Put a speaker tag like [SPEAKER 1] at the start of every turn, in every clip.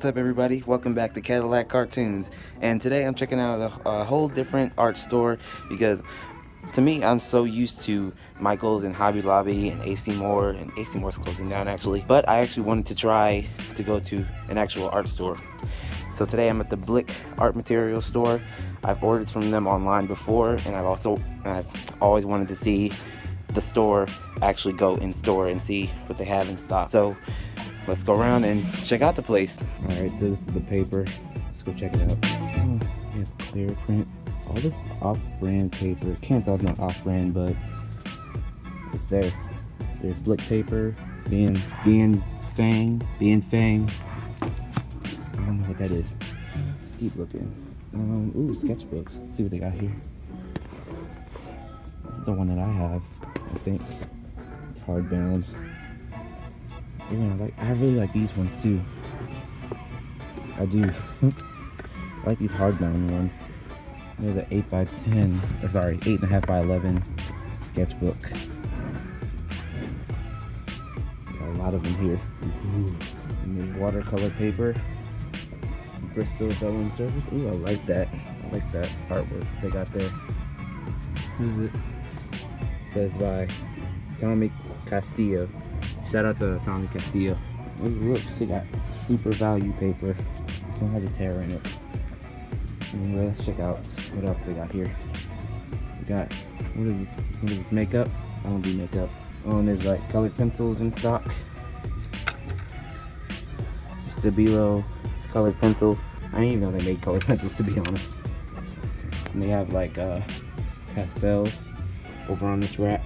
[SPEAKER 1] What's up, everybody? Welcome back to Cadillac Cartoonz. And today I'm checking out a, a, whole different art store because to me, I'm so used to Michael's and Hobby Lobby and AC Moore, and AC Moore's closing down actually. But I actually wanted to try to go to an actual art store. So today I'm at the Blick Art Materials store. I've ordered from them online before, and I've also I've always wanted to see the store actually go in store and see what they have in stock. So let's go around and check out the place. All right, so this is the paper. Let's go check it out. Oh, yeah, clear print. All this off-brand paper. Can't tell it's not off-brand, but it's there. There's Blick paper, being Bien Fang, being Fang. I don't know what that is. Keep looking. Um, ooh, sketchbooks. Let's see what they got here. This is the one that I have, I think. It's hardbound. Yeah, like I really like these ones too. I do. I like these hardbound ones. They're the 8 by 10 or sorry, 8.5 by 11 sketchbook. Got a lot of them here. Ooh. And watercolor paper. Bristol vellum surface. Ooh, I like that. I like that artwork they got there. Who's it says by Tommy Castillo. Shout out to Tommy Castillo. Look, they got super value paper. This one has a tear in it. Anyway, let's check out what else they got here. We got, what is this? What is this, makeup? I don't do makeup. Oh, and there's like colored pencils in stock. Stabilo colored pencils. I didn't even know they made colored pencils to be honest. And they have like uh, pastels over on this rack.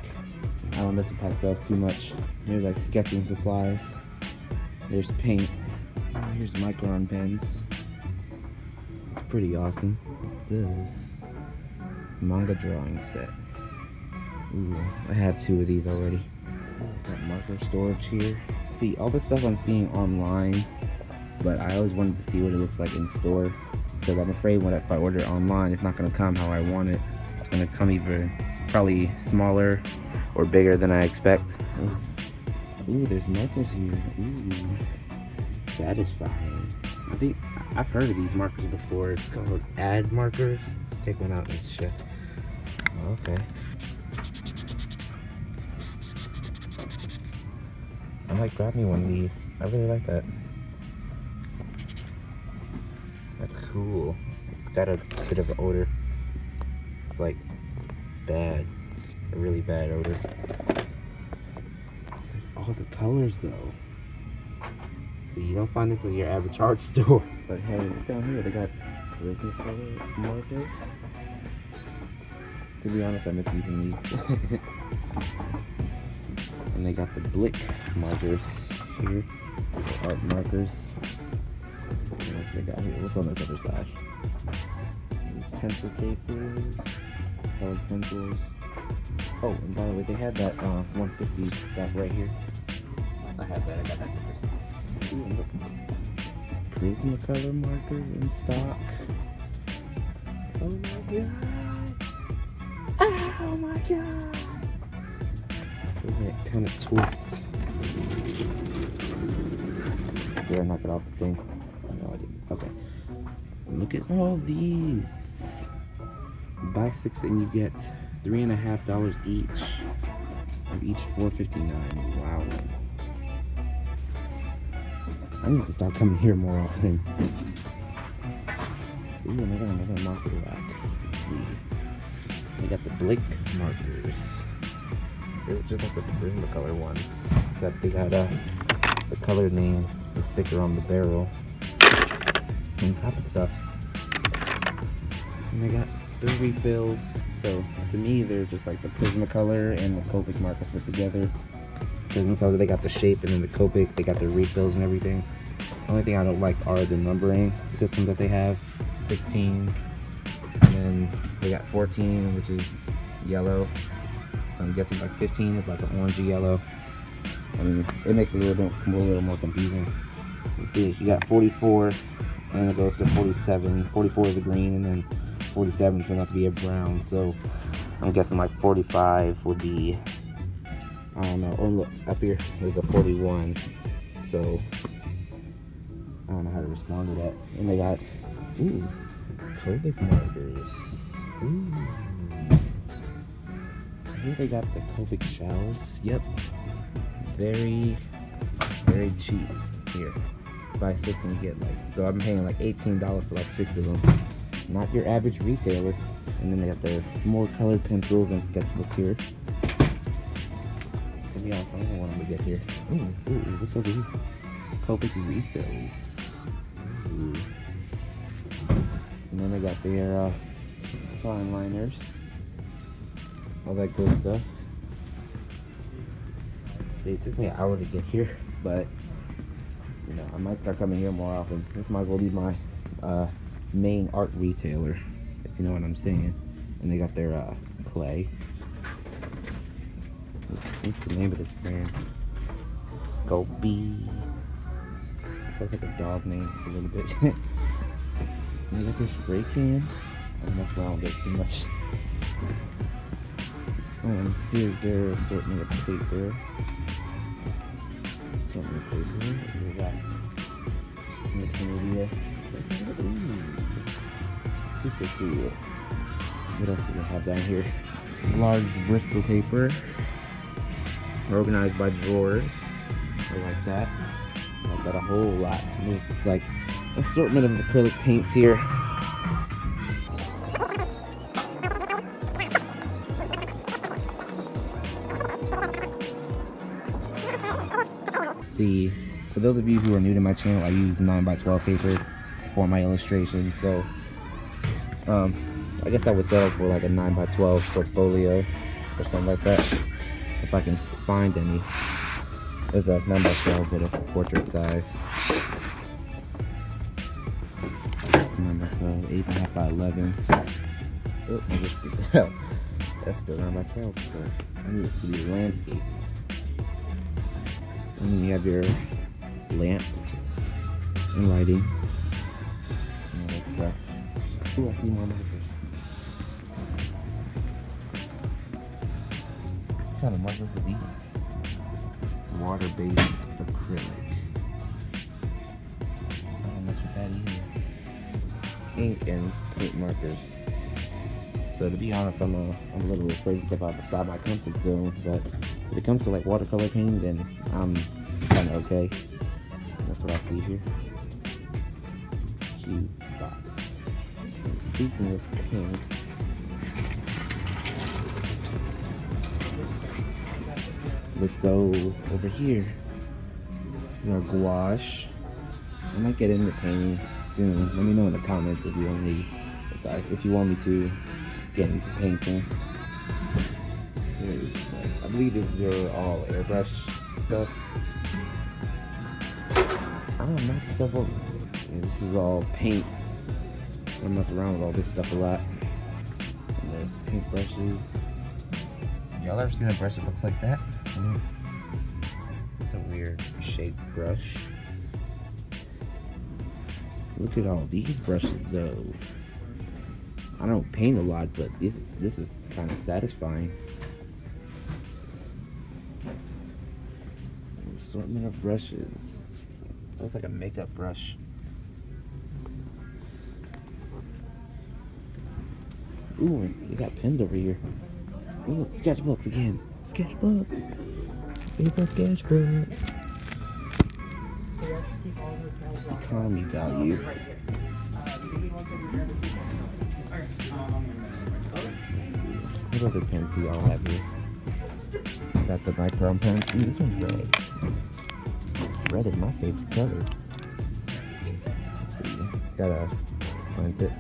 [SPEAKER 1] I don't miss the pastels too much. There's like sketching supplies. There's paint. Here's micron pens. It's pretty awesome. This? Manga drawing set. Ooh, I have two of these already. Got marker storage here. See, all the stuff I'm seeing online, but I always wanted to see what it looks like in store. Because I'm afraid when I, if I order it online, it's not going to come how I want it. It's going to come either probably smaller or bigger than I expect. Oh. Ooh, there's markers here. Ooh, satisfying. I think I've heard of these markers before. It's called AD markers. Let's take one out and check. Oh, okay. I might grab me one of these. I really like that. That's cool. It's got a bit of an odor. It's like bad. A really bad odor. all the colors though. See, you don't find this in your average art store. But hey, look down here they got Prismacolor markers. To be honest, I miss using these. and they got the Blick markers here. The art markers. What else they got here? What's on this other side? These pencil cases, colored pencils. Oh, and by the way, they had that uh, 150 stuff right here. I have that. I got that for Christmas. Ooh, look. Prismacolor marker in stock. Oh my god. Oh my god. Look at that kind of twist. Did I knock it off the thing? No, I didn't. Okay. Look at all these. Buy six and you get three and a half dollars each. of each four fifty nine. Wow. I need to start coming here more often. Ooh, and they got another marker rack. They got the Blick markers. They're just like the Prismacolor ones, except they got uh, the color name, the sticker on the barrel, and type of stuff. And they got refills. So to me, they're just like the Prismacolor and the Copic marker put together. Prismacolor, they got the shape, and then the Copic, they got the refills and everything. The only thing I don't like are the numbering system that they have. 16, and then they got 14, which is yellow. I'm guessing like 15 is like an orangey yellow. I mean, it makes it a little, bit, a little more confusing. You see, you got 44, and it goes to 47. 44 is a green, and then 47 turned out to be a brown. So I'm guessing like 45 would be, I don't know. Oh, look, up here, there's a 41. So I don't know how to respond to that. And they got, ooh, Copic markers. Ooh. Here they got the Copic shells. Yep. Very, very cheap here. Buy six and you get like, so I'm paying like $18 for like six of them. Not your average retailer. And then they got their more colored pencils and sketchbooks here. To be honest, I don't know what I'm gonna get here. Ooh, ooh, what's over here? Copic refills. Ooh. And then they got their uh, fine liners. All that good stuff. See, it took me an hour to get here, but you know, I might start coming here more often. This might as well be my uh, main art retailer, if you know what I'm saying. And they got their uh, clay. What's, what's the name of this brand? Sculpey. Sounds like a dog name a little bit. They got their spray can. I don't know if I get too much. And here's their assortment of paper. Assortment of paper. We got multimedia. Super cool. What else do they have down here? Large Bristol paper. Organized by drawers. I like that. I've got a whole lot. There's like assortment of acrylic paints here. See, for those of you who are new to my channel, I use 9x12 paper for my illustrations, so um, I guess I would sell for like a 9x12 portfolio or something like that, if I can find any. It's a 9x12, but it's a portrait size. It's 9x12, 8.5 by 11. Oh, I just freaked out. That's still 9x12, but I need it to be landscape. And then you have your lamp and lighting and all that stuff. Ooh, I see more markers. What kind of markers are these? Water-based acrylic. I don't mess with that either. Ink and paint markers. So to be honest, I'm a, I'm a little afraid to step outside my comfort zone, but if it comes to like watercolor painting, then I'm kind of okay. That's what I see here. Cute speaking of paints, let's go over here. Our gouache. I might get into painting soon. Let me know in the comments if you want me. Sorry, if you want me to get into painting. Here's, I believe these are all airbrush stuff. I don't know this is all paint. I mess around with all this stuff a lot. And there's paint brushes. Y'all ever seen a brush that looks like that? It's a weird shaped brush. Look at all these brushes though. I don't paint a lot, but this is this is kind of satisfying. Assortment of brushes. Looks like a makeup brush. Ooh, you got pens over here. Ooh, sketchbooks again. Sketchbooks. It's a sketchbook. Economy value. What other pens do y'all have here? Got the micron pen. Ooh, this one's red. Red is my favorite color. Let's see. Gotta find it.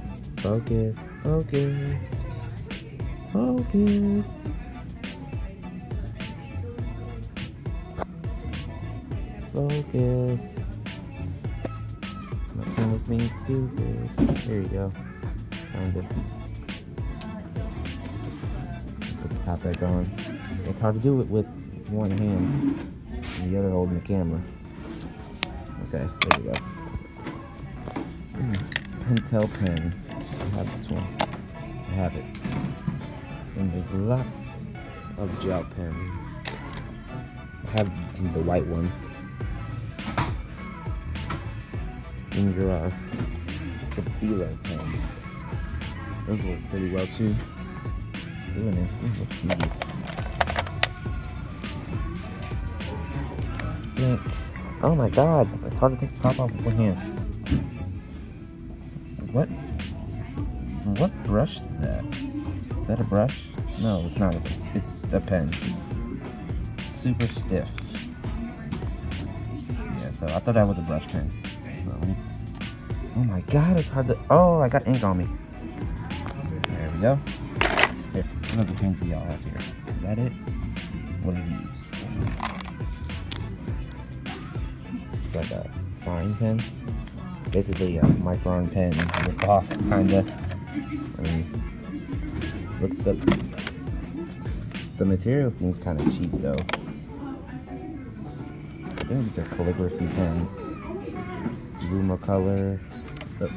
[SPEAKER 1] Focus. Focus. Focus. Focus. My camera's being stupid. There you go. Found it. Put the top back on. It's hard to do it with one hand and the other holding the camera. Okay, there we go. Mm, Pentel pen. I have this one. I have it. And there's lots of gel pens. I have the white ones. in your uh, the Fila pens. Those work pretty well too. And what's these? Think. Oh my god, it's hard to take top off with one hand. What? What brush is that? Is that a brush? No, it's not. It's a pen. It's super stiff. Yeah, so I thought that was a brush pen. So, oh my god, it's hard to. Oh, I got ink on me. There we go. Here, another pen for y'all out here. Is that it? What are these? It's like a fine pen. Basically a micron pen off, kinda. Mean, look the the material seems kind of cheap though. I think these are calligraphy pens. Lumocolor. But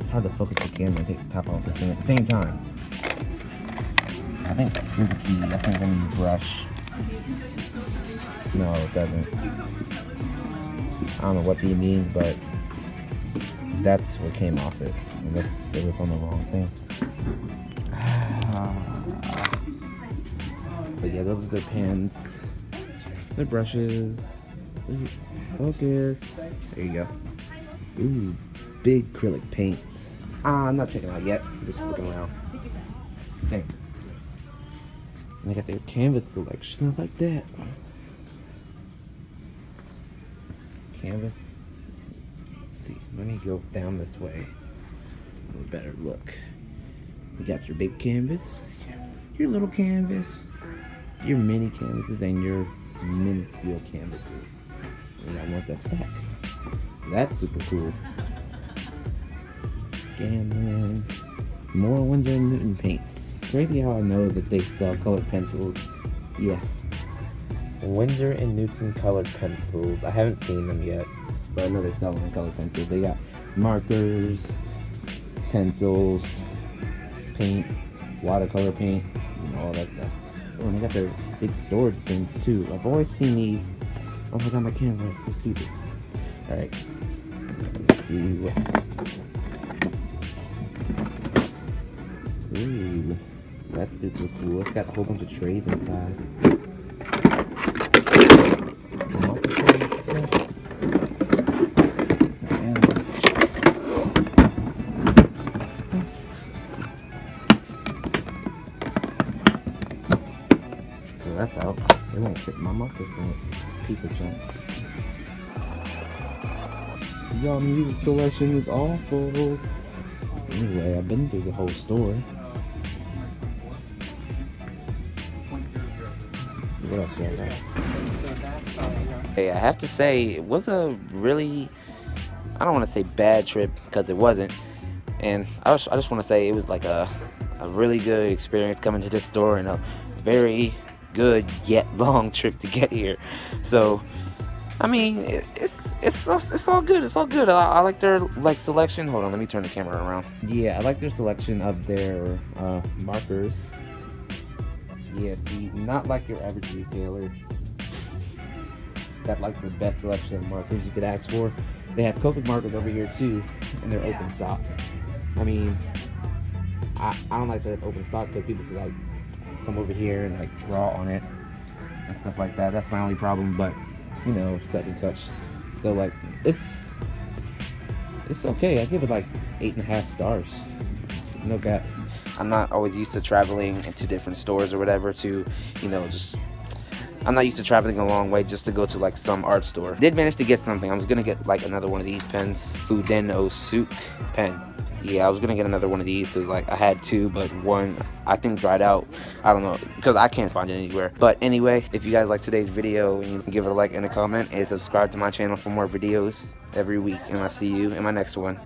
[SPEAKER 1] it's hard to focus the camera and take the top off the at the same time. I think here's the key. I think need a brush. No, it doesn't. I don't know what the means, but that's what came off it. Unless it was on the wrong thing. But yeah, those are their pens. Their brushes. Focus. There you go. Ooh, big acrylic paints. Ah, I'm not checking out yet. I'm just looking around. Thanks. And they got their canvas selection like that. Canvas. Let's see, let me go down this way. A better look. You got your big canvas, your little canvas, your mini canvases and your minuscule canvases. And that one's that stack. That's super cool. Gammon. More Winsor and Newton paints. It's crazy how I know that they sell colored pencils. Yeah. Winsor and Newton colored pencils. I haven't seen them yet, but I know they sell them colored pencils. They got markers, pencils, paint, watercolor paint, and all that stuff. Oh, and they got their big storage bins too. I've always seen these. Oh my god, my camera is so stupid. Alright. Let's see what. Ooh. That's super cool. It's got a whole bunch of trays inside. It won't fit my markers it. Piece of junk. Y'all music selection is awful. Anyway, I've been through the whole store. What else y'all got? Hey, I have to say, it was a really, I don't want to say bad trip, because it wasn't. And I, was, I just want to say it was like a, a really good experience coming to this store and a very good yet long trip to get here. So, I mean, it's it's it's all good. It's all good. I, I, like their like selection. Hold on, let me turn the camera around. Yeah, I like their selection of their uh, markers. Yeah, see, not like your average retailer. Got like the best selection of markers you could ask for. They have Copic markers over here too, and they're open stock. I mean, I, I don't like that it's open stock because people could like come over here and like draw on it and stuff like that. That's my only problem, but you know, such and such. So like, it's it's okay. I give it like eight and a half stars. No cap. I'm not always used to traveling into different stores or whatever to, you know, just I'm not used to traveling a long way just to go to like some art store. Did manage to get something. I was gonna get like another one of these pens, Fudenosuke pen yeah, I was gonna get another one of these because like I had two, but one I think dried out. I don't know because I can't find it anywhere. But anyway, if you guys like today's video, you can give it a like and a comment and subscribe to my channel for more videos every week. And I'll see you in my next one.